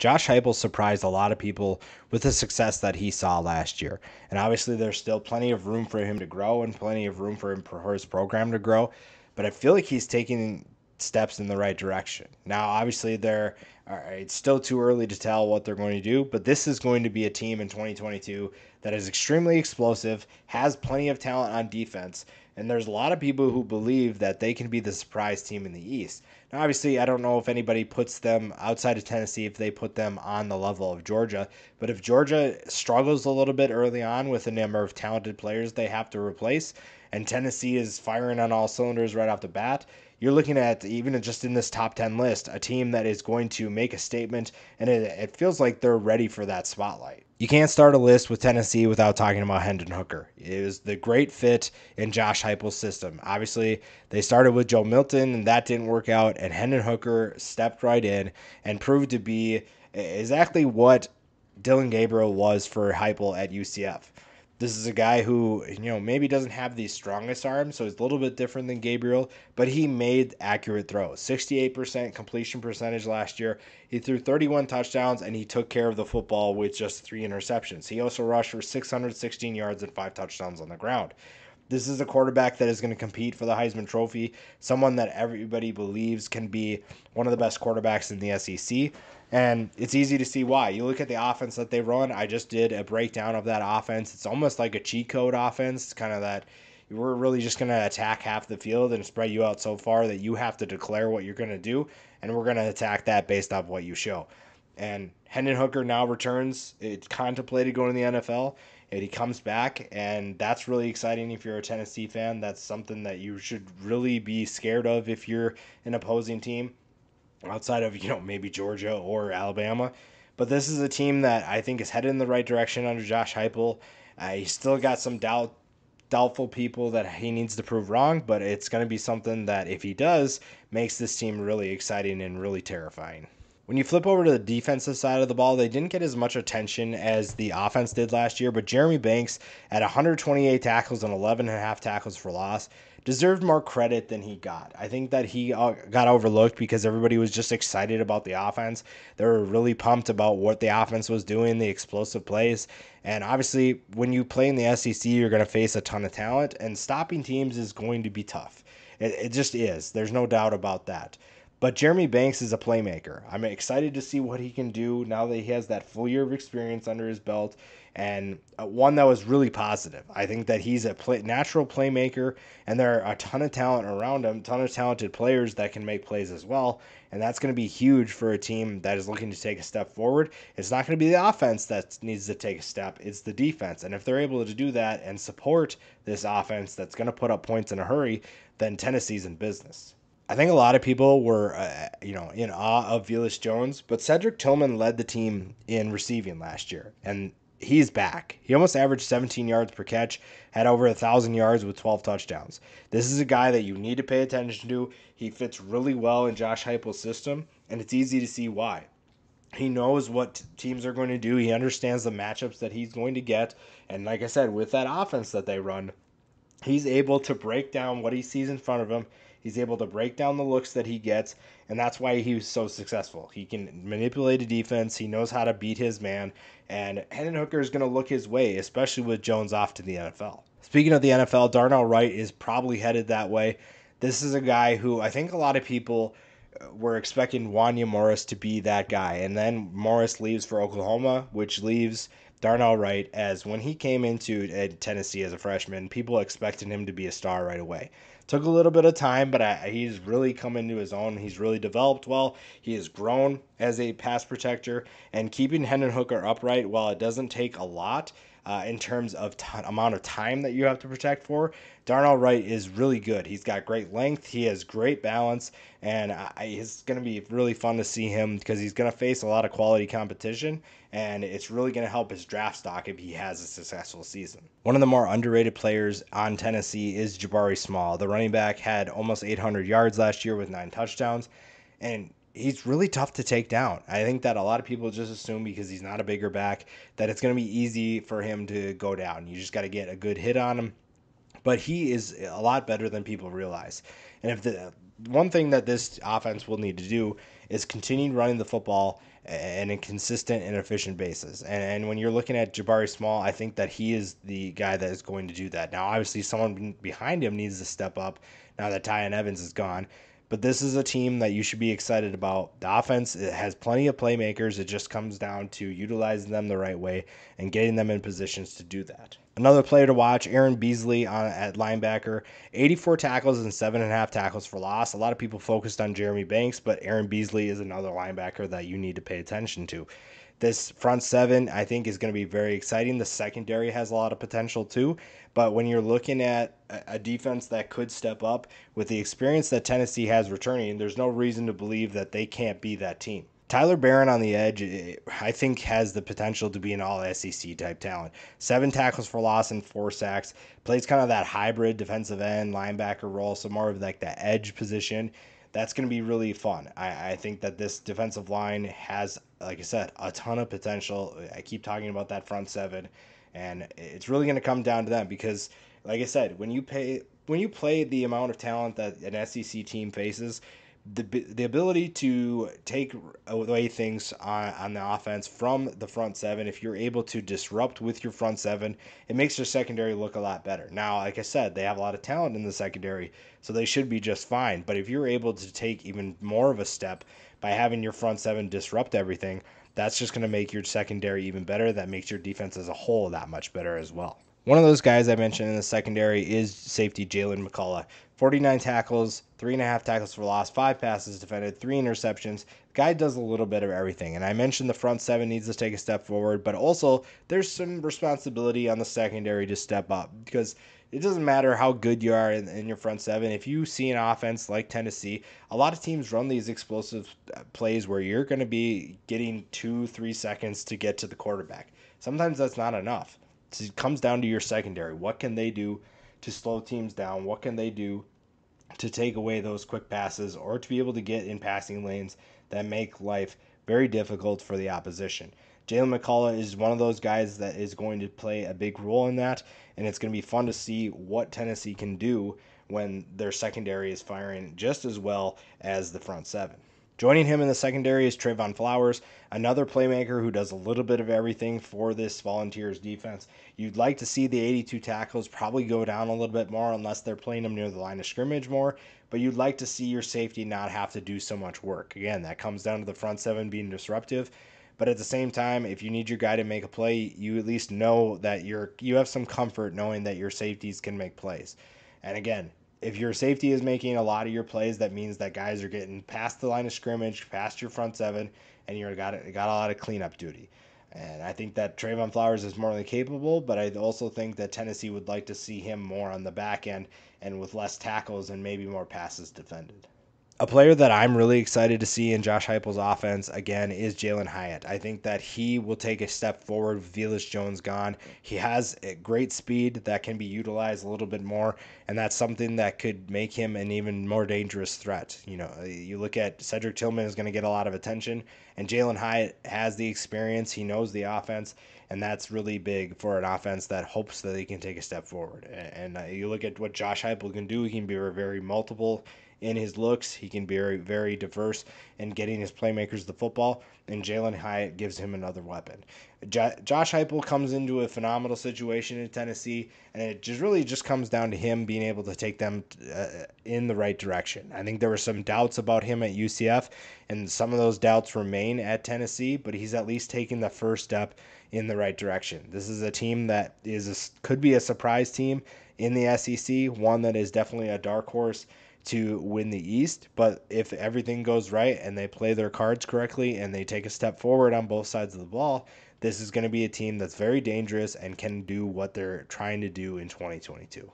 Josh Heupel surprised a lot of people with the success that he saw last year. And obviously, there's still plenty of room for him to grow and plenty of room for him for his program to grow. But I feel like he's taking steps in the right direction. Now, obviously, there it's still too early to tell what they're going to do, but this is going to be a team in 2022 that is extremely explosive, has plenty of talent on defense, and there's a lot of people who believe that they can be the surprise team in the East. Now, obviously, I don't know if anybody puts them outside of Tennessee if they put them on the level of Georgia, but if Georgia struggles a little bit early on with the number of talented players they have to replace, and Tennessee is firing on all cylinders right off the bat, you're looking at even just in this top 10 list a team that is going to make a statement and it, it, feels like they're ready for that spotlight you can't start a list with tennessee without talking about hendon hooker. It was the great fit in josh heupel's system. Obviously they started with joe milton and that didn't work out and hendon hooker stepped right in and proved to be exactly what Dillon gabriel was for heupel at ucf this is a guy who, you know, maybe doesn't have the strongest arm, so he's a little bit different than Gabriel, but he made accurate throws. 68% completion percentage last year. He threw 31 touchdowns and he took care of the football with just three interceptions. He also rushed for 616 yards and five touchdowns on the ground. This is a quarterback that is going to compete for the Heisman Trophy, someone that everybody believes can be one of the best quarterbacks in the SEC. And it's easy to see why. You look at the offense that they run. I just did a breakdown of that offense. It's almost like a cheat code offense. It's kind of that we're really just going to attack half the field and spread you out so far that you have to declare what you're going to do. And we're going to attack that based off what you show. And Hendon Hooker now returns. It's contemplated going to the NFL. And he comes back, and that's really exciting if you're a Tennessee fan. That's something that you should really be scared of if you're an opposing team outside of, you know, maybe Georgia or Alabama. But this is a team that I think is headed in the right direction under Josh Heupel. Uh, still got some doubt, doubtful people that he needs to prove wrong, but it's going to be something that, if he does, makes this team really exciting and really terrifying. When you flip over to the defensive side of the ball, they didn't get as much attention as the offense did last year, but Jeremy Banks at 128 tackles and 11 and a half tackles for loss deserved more credit than he got. I think that he uh, got overlooked because everybody was just excited about the offense. They were really pumped about what the offense was doing, the explosive plays. And obviously, when you play in the SEC, you're going to face a ton of talent, and stopping teams is going to be tough. It, it just is. There's no doubt about that. But Jeremy Banks is a playmaker. I'm excited to see what he can do now that he has that full year of experience under his belt and uh, one that was really positive. I think that he's a play, natural playmaker, and there are a ton of talent around him, ton of talented players that can make plays as well. And that's going to be huge for a team that is looking to take a step forward. It's not going to be the offense that needs to take a step, it's the defense. And if they're able to do that and support this offense that's going to put up points in a hurry, then Tennessee's in business. I think a lot of people were, uh, you know, in awe of Velus Jones, but Cedric Tillman led the team in receiving last year, and he's back. He almost averaged 17 yards per catch, had over a thousand yards with 12 touchdowns. This is a guy that you need to pay attention to. He fits really well in Josh Heupel's system, and it's easy to see why. He knows what teams are going to do. He understands the matchups that he's going to get, and like I said, with that offense that they run, he's able to break down what he sees in front of him He's able to break down the looks that he gets, and that's why he was so successful. He can manipulate a defense. He knows how to beat his man, and Hendon Hooker is going to look his way, especially with Jones off to the NFL. Speaking of the NFL, Darnell Wright is probably headed that way. This is a guy who I think a lot of people uh, were expecting Wanya Morris to be that guy, and then Morris leaves for Oklahoma, which leaves Darnell Wright as when he came into Tennessee as a freshman, people expected him to be a star right away. Took a little bit of time, but I, he's really come into his own. He's really developed well. He has grown as a pass protector, and keeping Hendon Hooker upright, while it doesn't take a lot, uh, in terms of t- amount of time that you have to protect for. Darnell Wright is really good. He's got great length. He has great balance, and I, it's going to be really fun to see him because he's going to face a lot of quality competition, and it's really going to help his draft stock if he has a successful season. One of the more underrated players on Tennessee is Jabari Small. The running back had almost 800 yards last year with nine touchdowns, and he's really tough to take down. I think that a lot of people just assume because he's not a bigger back that it's going to be easy for him to go down. You just got to get a good hit on him. But he is a lot better than people realize. And if the one thing that this offense will need to do is continuing running the football and a consistent and efficient basis. And, and when you're looking at Jabari Small, I think that he is the guy that is going to do that. Now, obviously, someone behind him needs to step up now that Tiyon Evans is gone. But this is a team that you should be excited about. The offense it has plenty of playmakers. It just comes down to utilizing them the right way and getting them in positions to do that. Another player to watch, Aaron Beasley on, at linebacker, 84 tackles and seven and a half tackles for loss. A lot of people focused on Jeremy Banks, but Aaron Beasley is another linebacker that you need to pay attention to. This front seven, I think, is going to be very exciting. The secondary has a lot of potential too. But when you're looking at a defense that could step up with the experience that Tennessee has returning, there's no reason to believe that they can't be that team. Tyler Baron on the edge, eh, I think, has the potential to be an all SEC type talent. Seven tackles for loss and four sacks. Plays kind of that hybrid defensive end linebacker role, so more of like that edge position that's going to be really fun. I, I think that this defensive line has, like I said, a ton of potential. I keep talking about that front seven, and it's really going to come down to them because, like I said, when you pay when you play the amount of talent that an SEC team faces, the the ability to take away things on, on the offense from the front seven, if you're able to disrupt with your front seven, it makes your secondary look a lot better. Now, like I said, they have a lot of talent in the secondary, so they should be just fine. But if you're able to take even more of a step by having your front seven disrupt everything, that's just going to make your secondary even better. That makes your defense as a whole that much better as well. One of those guys I mentioned in the secondary is safety Jaylen McCollough. 49 tackles, three and a half tackles for loss, five passes defended, three interceptions. Guy does a little bit of everything. And I mentioned the front seven needs to take a step forward, but also there's some responsibility on the secondary to step up because it doesn't matter how good you are in, in, your front seven. If you see an offense like Tennessee, a lot of teams run these explosive uh, plays where you're going to be getting two, three seconds to get to the quarterback. Sometimes that's not enough. It comes down to your secondary. What can they do to slow teams down? What can they do to take away those quick passes or to be able to get in passing lanes that make life very difficult for the opposition. Jaylen McCollough is one of those guys that is going to play a big role in that, and it's going to be fun to see what Tennessee can do when their secondary is firing just as well as the front seven. Joining him in the secondary is Trevon Flowers, another playmaker who does a little bit of everything for this Volunteers defense. You'd like to see the 82 tackles probably go down a little bit more unless they're playing them near the line of scrimmage more, but you'd like to see your safety not have to do so much work. Again, that comes down to the front seven being disruptive. But at the same time, if you need your guy to make a play, you at least know that you're you have some comfort knowing that your safeties can make plays. And again, if your safety is making a lot of your plays, that means that guys are getting past the line of scrimmage, past your front seven, and you're got got a lot of cleanup duty. And I think that Trevon Flowers is more than capable, but I also think that Tennessee would like to see him more on the back end and with less tackles and maybe more passes defended. A player that I'm really excited to see in Josh Heupel's offense again is Jalin Hyatt. I think that he will take a step forward with Velus Jones gone. He has great speed that can be utilized a little bit more, and that's something that could make him an even more dangerous threat. You know, you look at Cedric Tillman is going to get a lot of attention, and Jalin Hyatt has the experience. He knows the offense, and that's really big for an offense that hopes that they can take a step forward. And, uh, you look at what Josh Heupel can do; he can be very multiple in his looks. He can be very, very diverse in getting his playmakers the football, and Jalin Hyatt gives him another weapon. J- Josh Heupel comes into a phenomenal situation in Tennessee, and it just really just comes down to him being able to take them uh, in the right direction. I think there were some doubts about him at UCF, and some of those doubts remain at Tennessee, but he's at least taking the first step in the right direction. This is a team that is a, could be a surprise team in the SEC, one that is definitely a dark horse to win the East. But if everything goes right and they play their cards correctly and they take a step forward on both sides of the ball, this is going to be a team that's very dangerous and can do what they're trying to do in 2022.